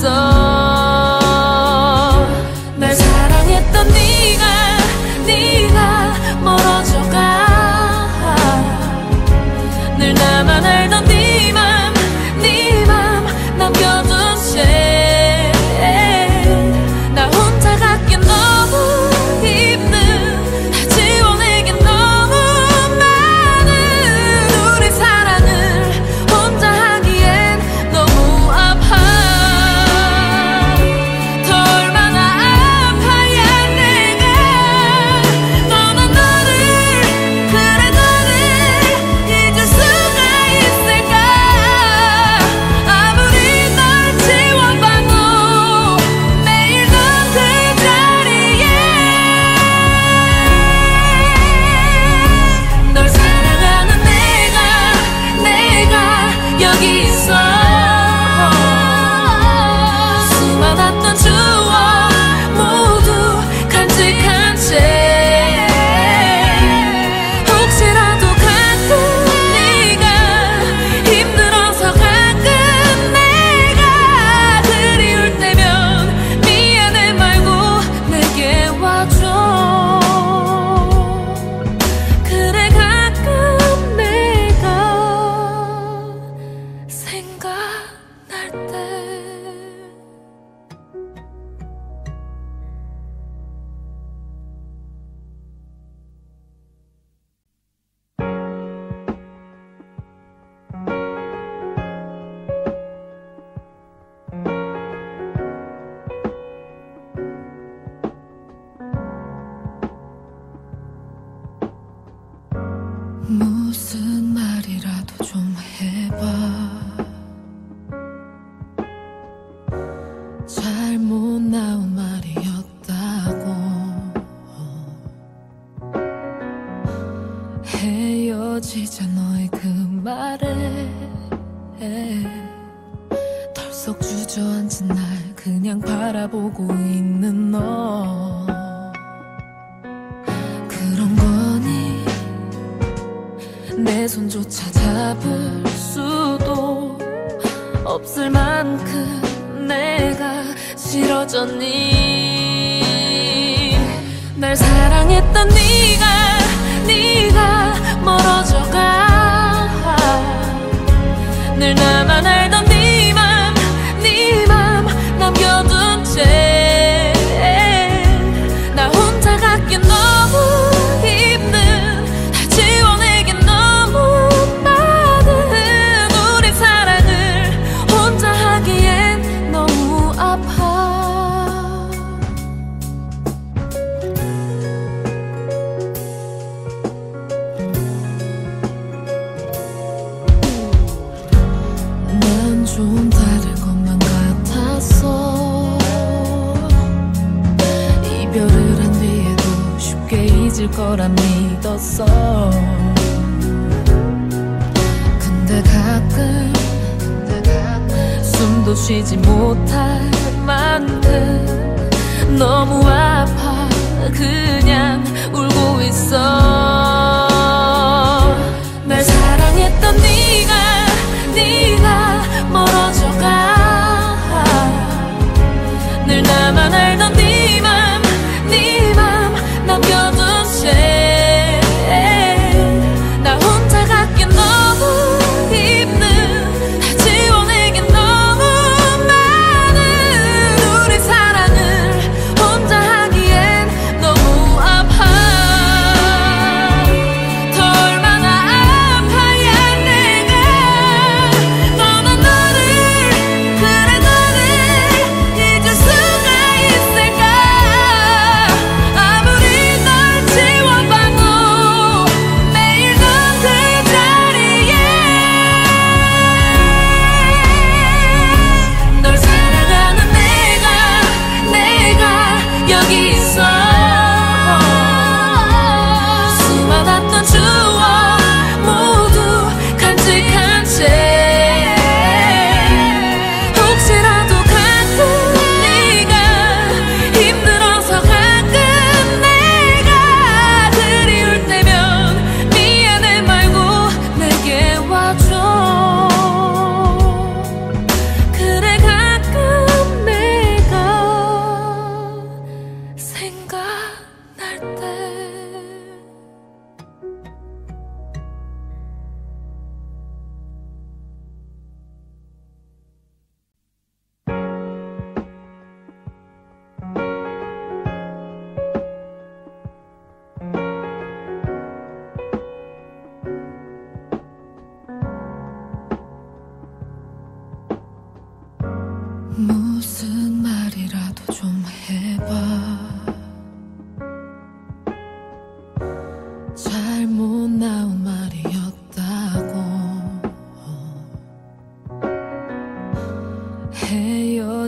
so 무슨 말이라도 좀 해봐. na na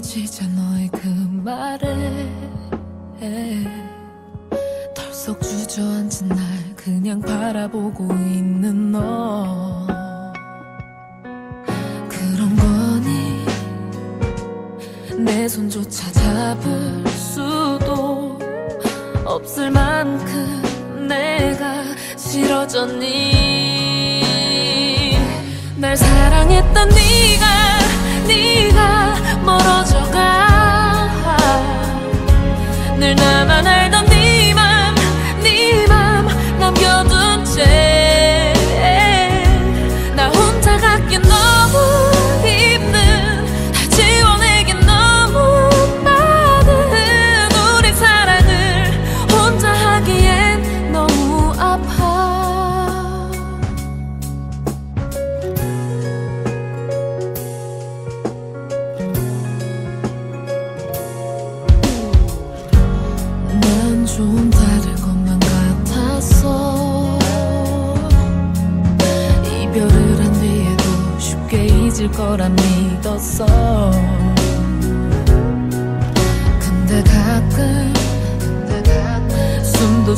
이어지자 너의 그 말에 덜썩 주저앉은 날 그냥 바라보고 있는 너. 그런 거니? 내 손조차 잡을 수도 없을 만큼 내가 싫어졌니? 날 사랑했던 네가 네가 멀어 가 늘 나만 알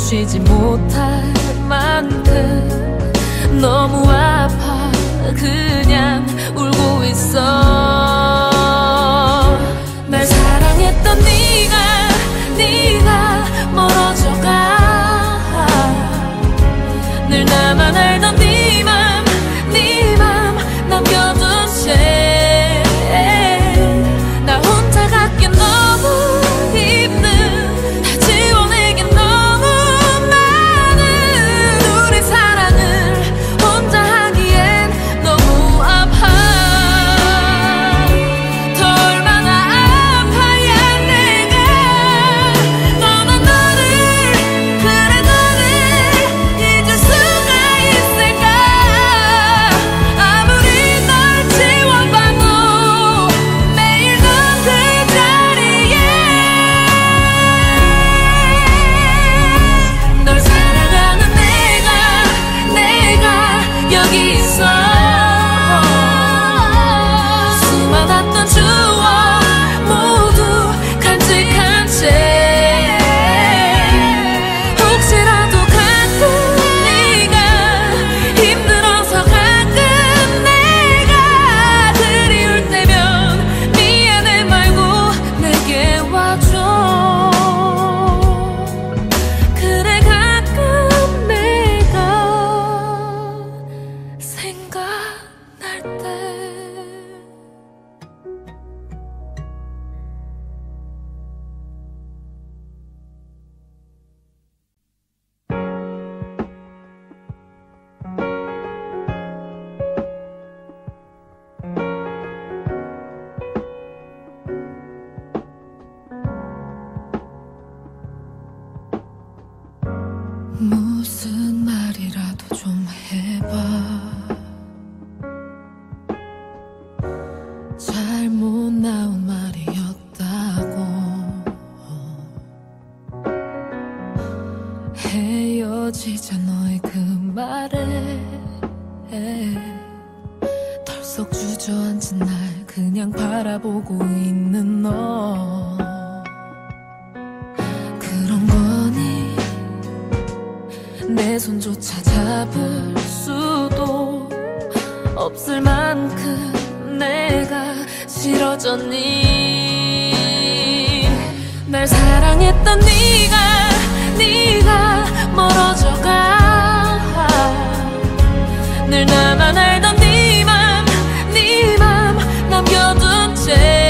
쉬지 못할 만큼 너무 아파. 그냥 울고 있어. 내 손조차 잡을 수도 없을 만큼 내가 싫어졌니? 날 사랑했던 네가 네가 멀어져가. 늘 나만 알던 네맘네맘 네 남겨둔 채.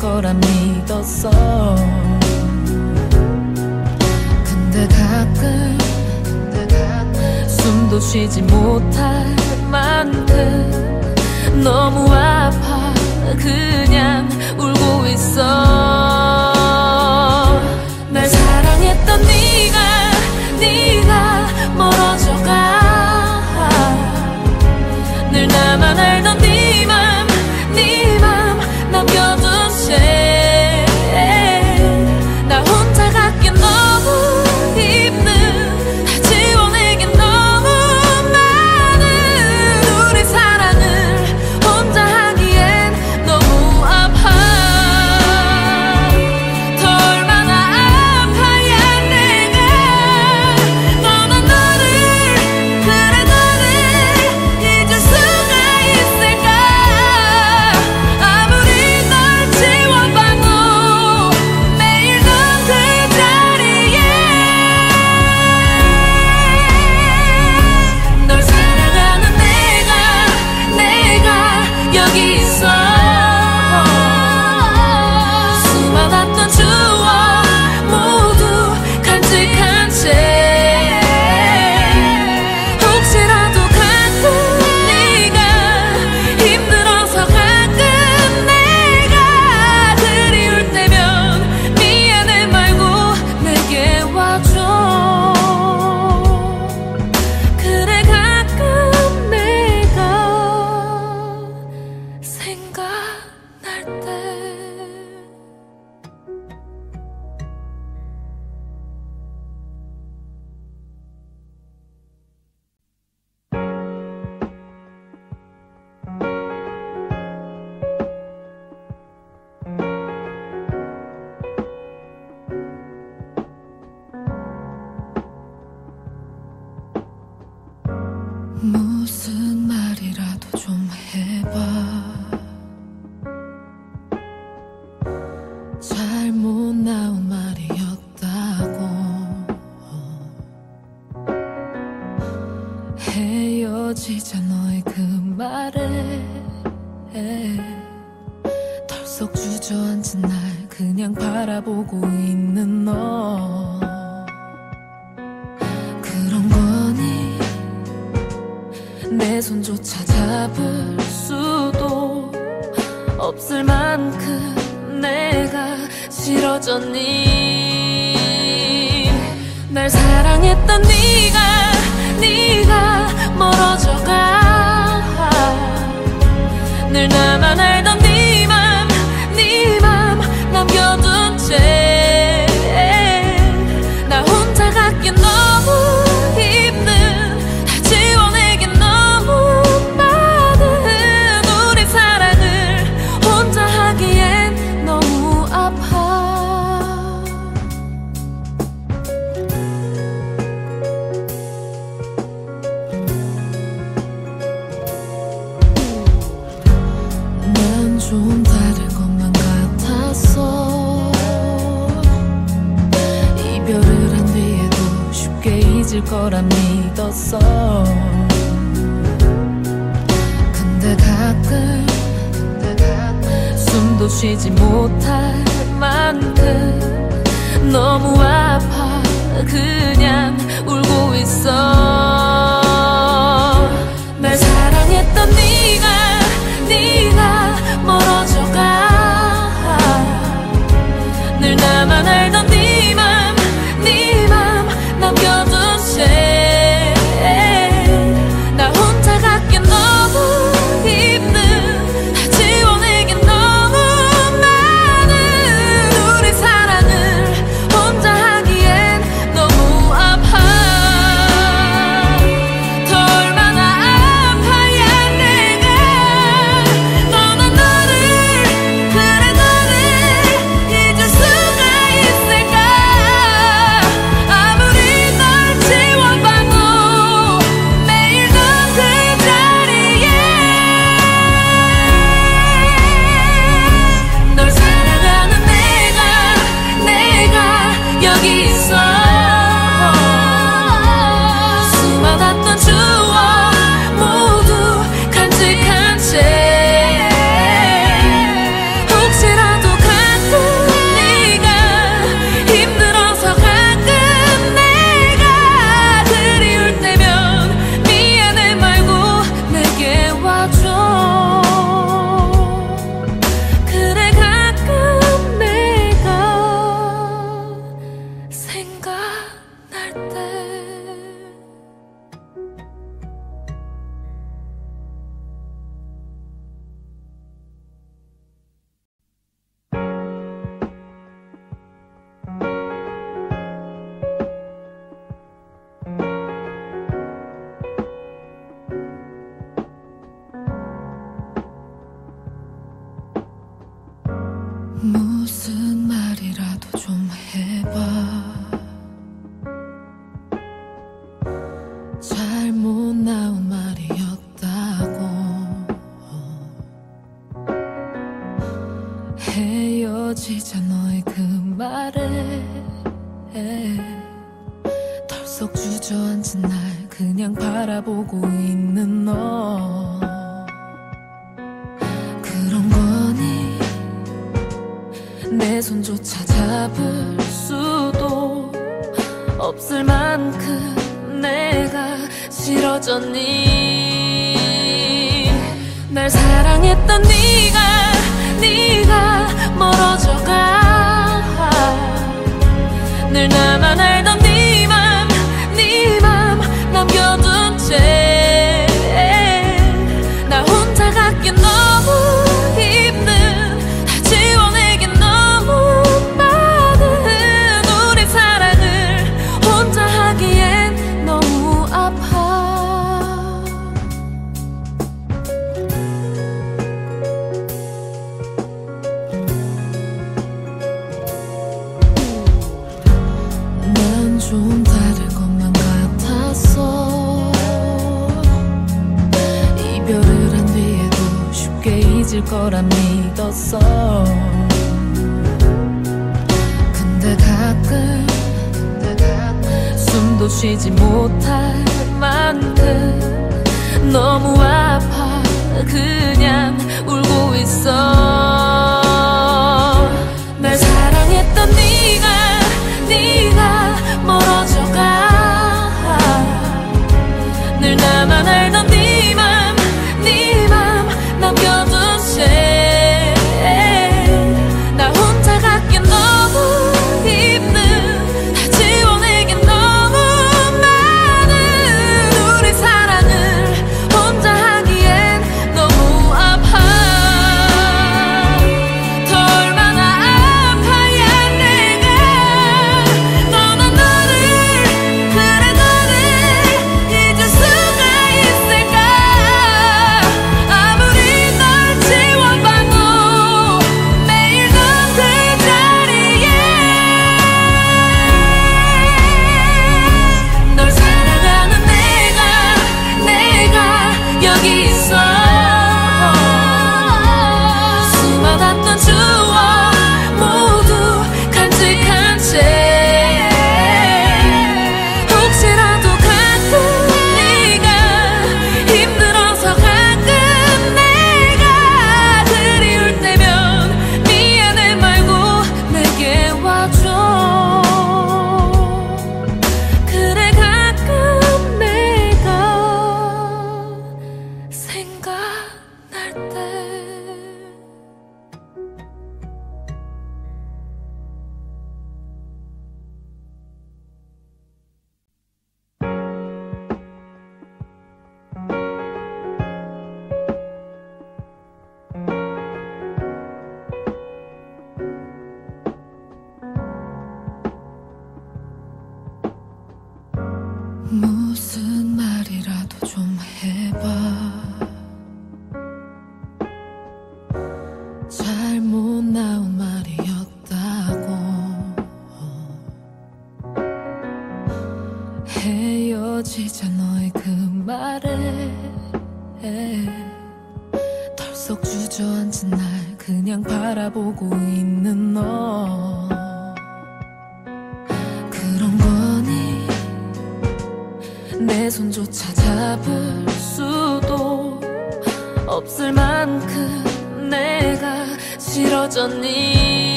거라 믿었어. 근데 가끔, 근데 가끔 숨도 쉬지 못할 만큼 너무 아파. 그냥 울고 있어. 하나님 날 사랑했던 네가 네가 멀어져가. 늘 나만 알던 네맘네맘 네 남겨둔 채. 쉬지 못할 만큼 너무 아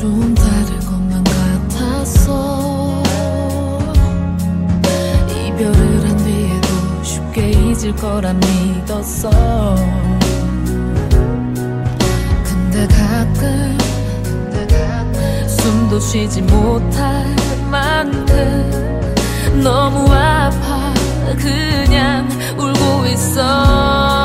좀 다를 것만 같아서 이별을 한 뒤에도 쉽게 잊을 거라 믿었어. 근데 가끔, 근데 가끔 숨도 쉬지 못할 만큼 너무 아파 그냥 울고 있어.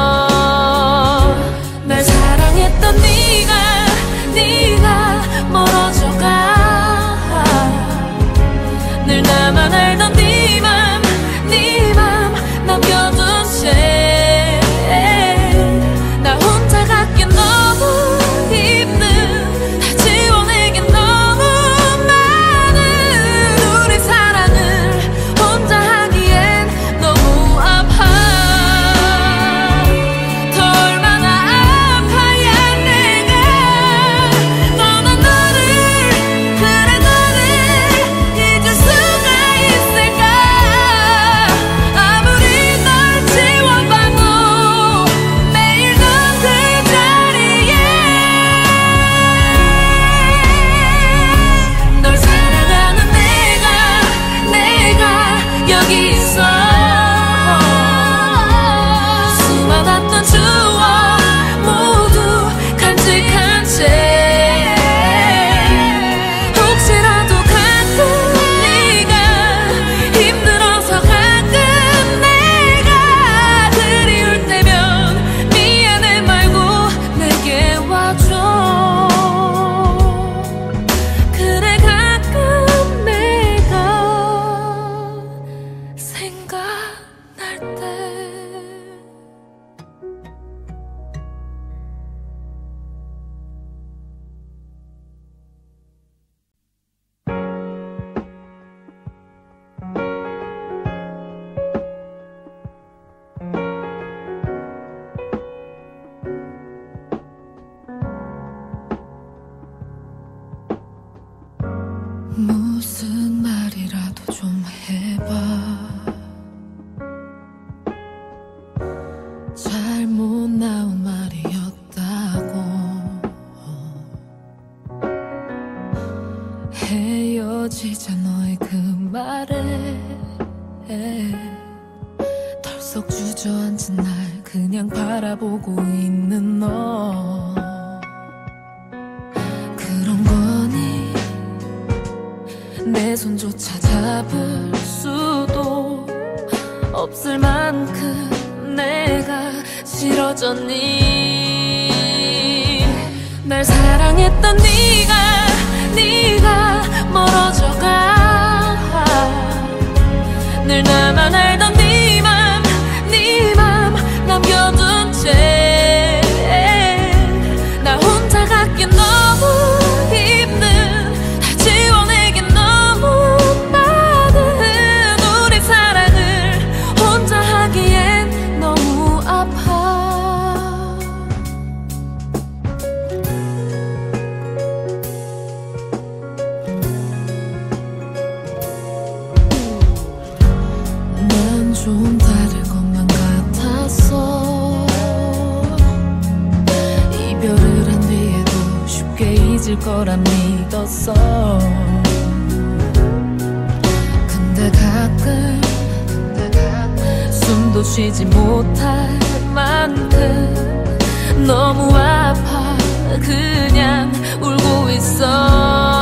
쉬지 못할 만큼 너무 아파. 그냥 울고 있어.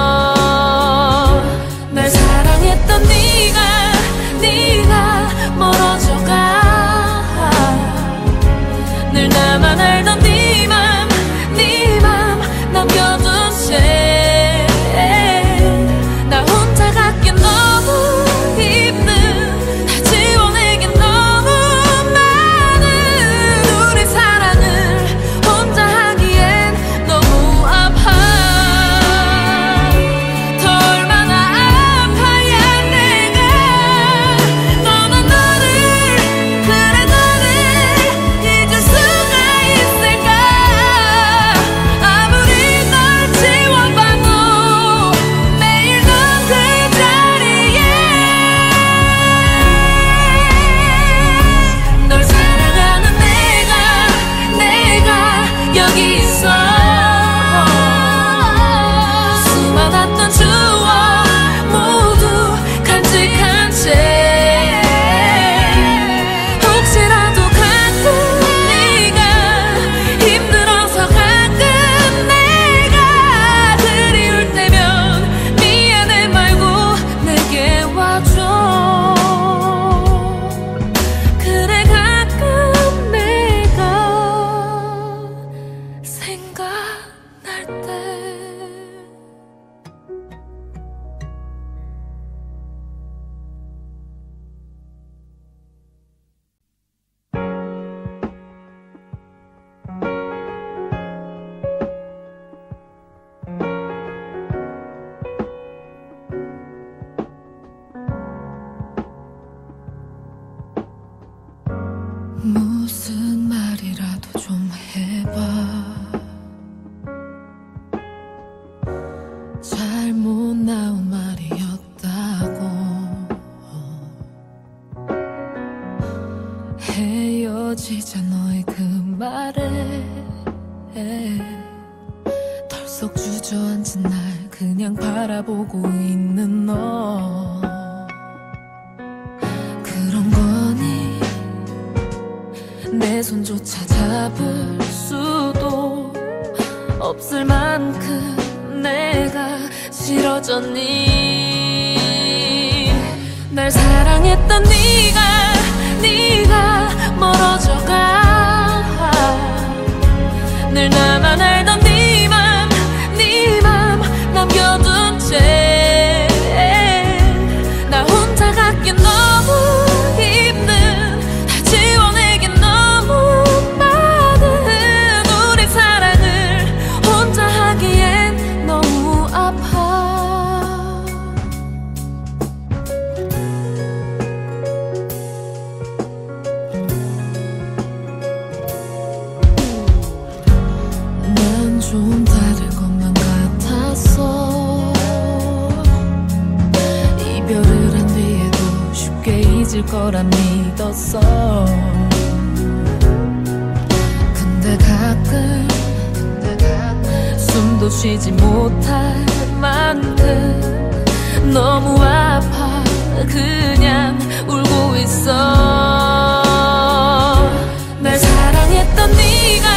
사랑했던 네가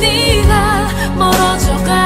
네가 멀어져가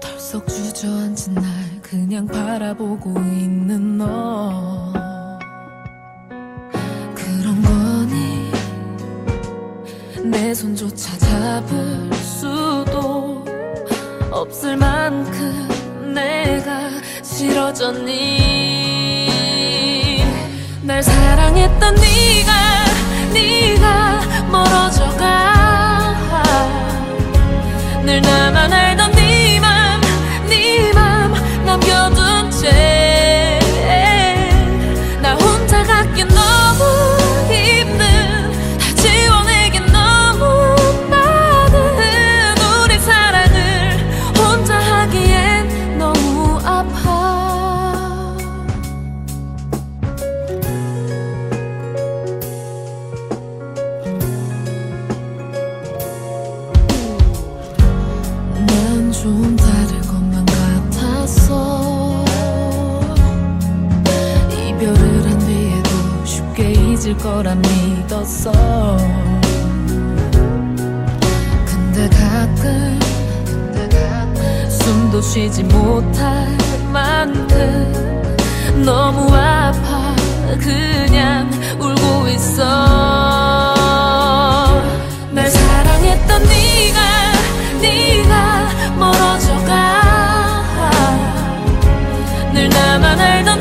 덜썩 주저앉은 날 그냥 바라보고 있는 너. 그런 거니? 내 손조차 잡을 수도 없을 만큼 내가 싫어졌니? 날 사랑했던 네가 네가 멀어져가. 늘 나만 알던 네맘네맘 네 남겨둔 채. 쉬지 못할 만큼 너무 아파. 그냥 울고 있어. 날 사랑했던 네가 네가 멀어져가. 늘 나만 알던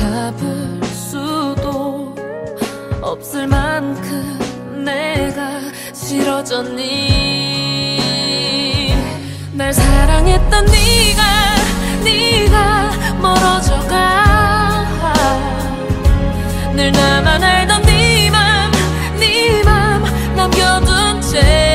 잡을 수도 없을 만큼 내가 싫어졌니? 날 사랑했던 네가 네가 멀어져가. 늘 나만 알던 네맘네맘 네 남겨둔 채.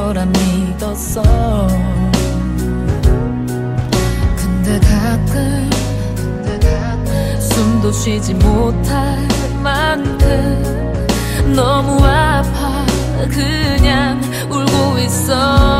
거라 믿었어. 근데 가끔 숨도 쉬지 못할 만큼 너무 아파. 그냥 울고 있어.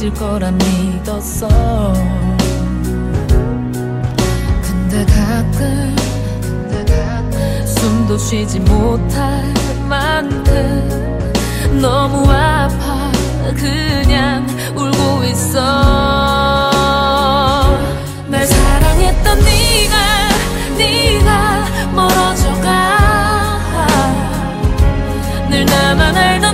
있을 거라 믿었어. 근데 가끔, 근데 가끔 숨도 쉬지 못할 만큼 너무 아파 그냥 울고 있어. 날 사랑했던 네가 네가 멀어져가. 늘 나만 알던